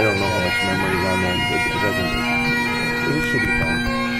I don't know how much memory is on that, but it doesn't. It should be fine.